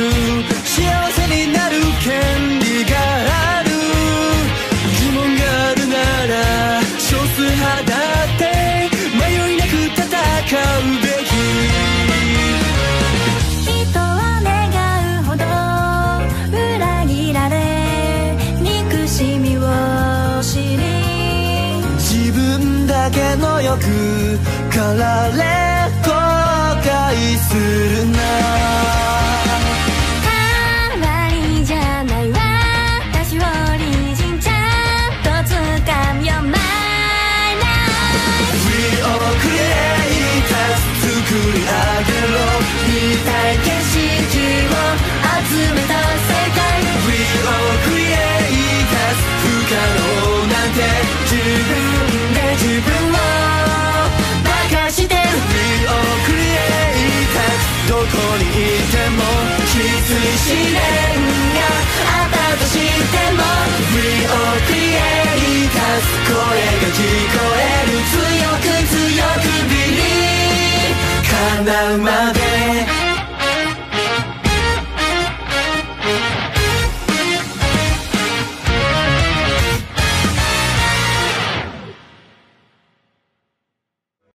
幸せになる権利がある。疑問があるなら少数派だって迷いなく戦うべき。人は願うほど裏切られ憎しみを知り。自分だけの欲かられ後悔するな分を馬鹿してる We all c r e a t どこにいてもきつい試練があったとしても We all c r e a t 声が聞こえる強く強くビリ叶うまで